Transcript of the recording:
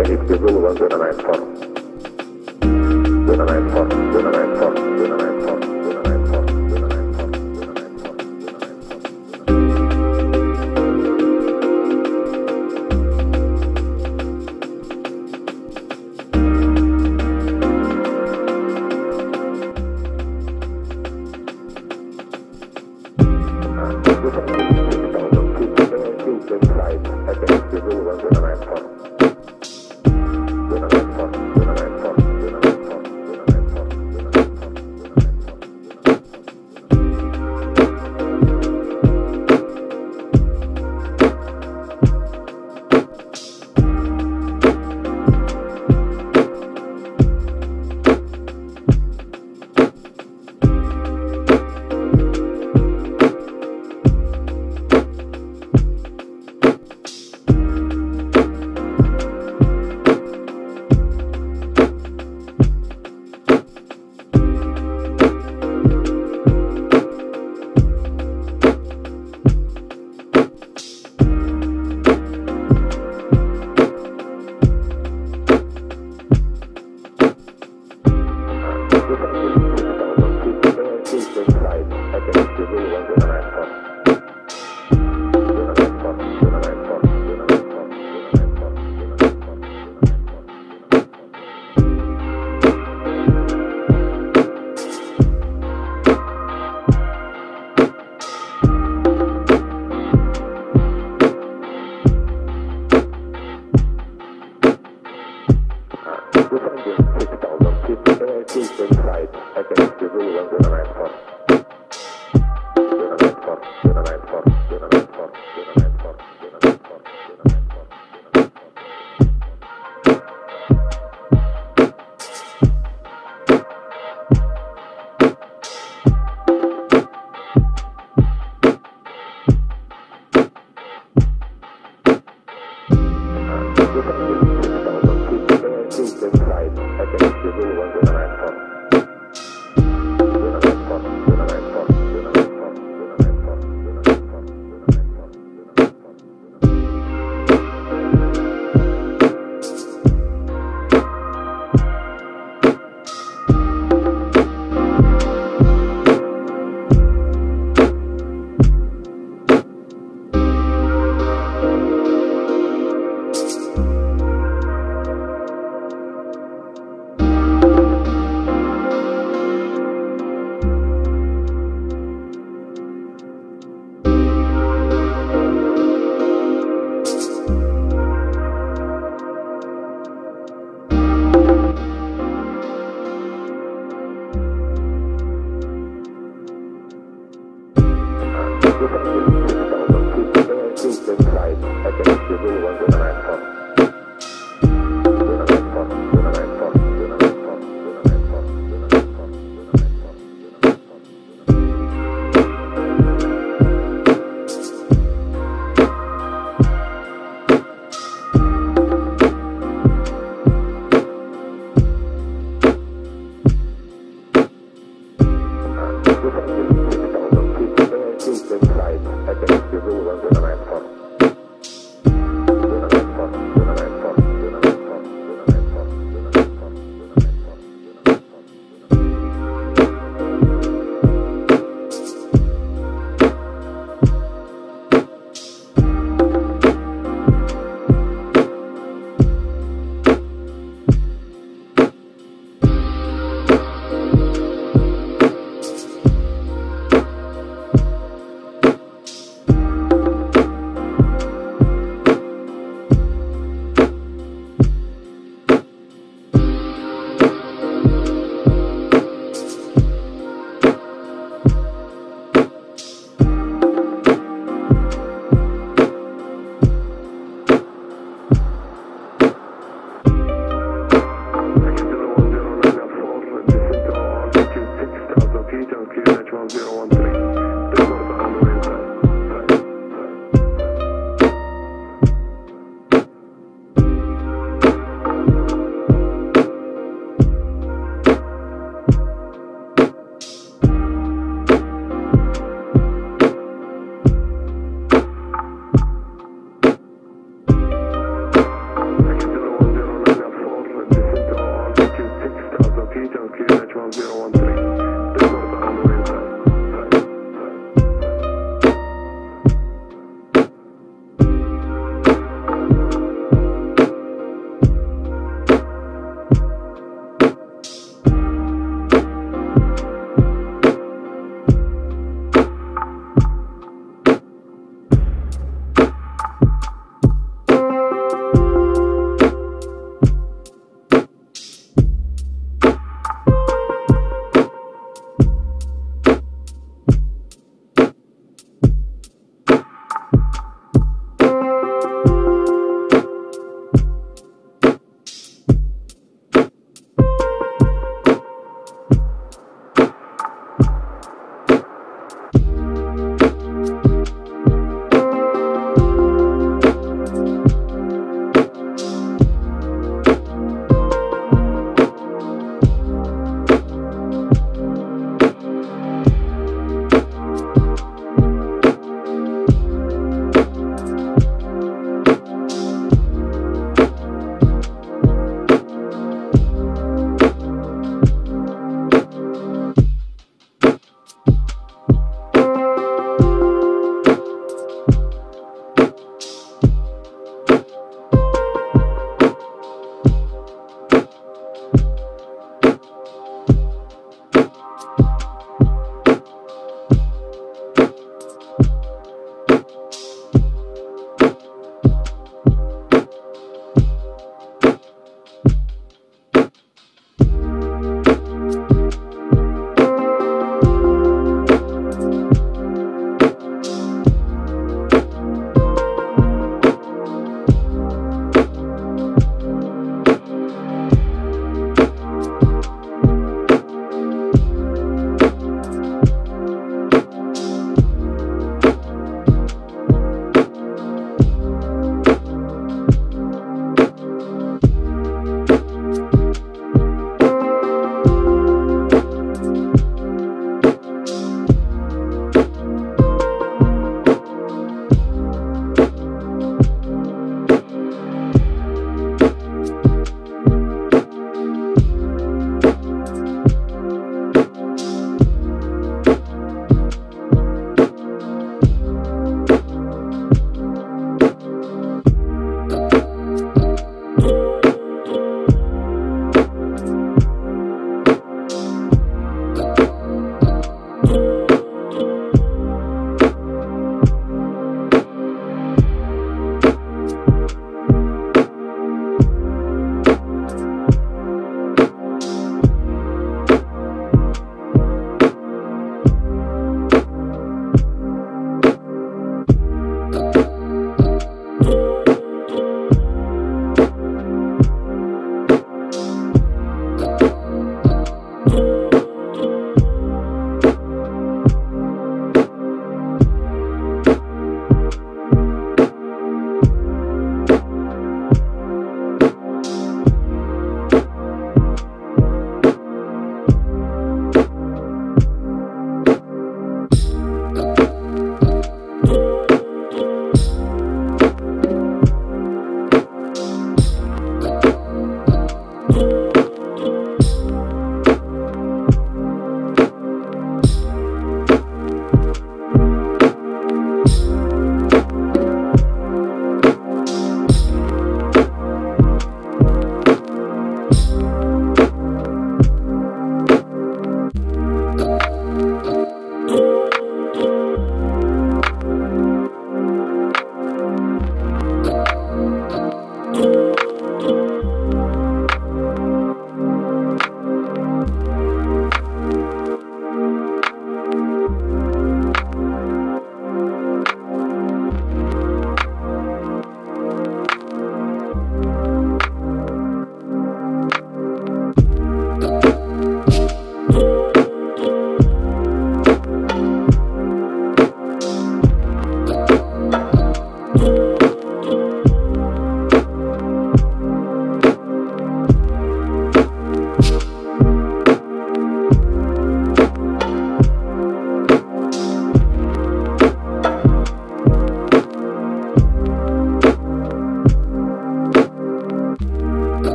inside, I can see the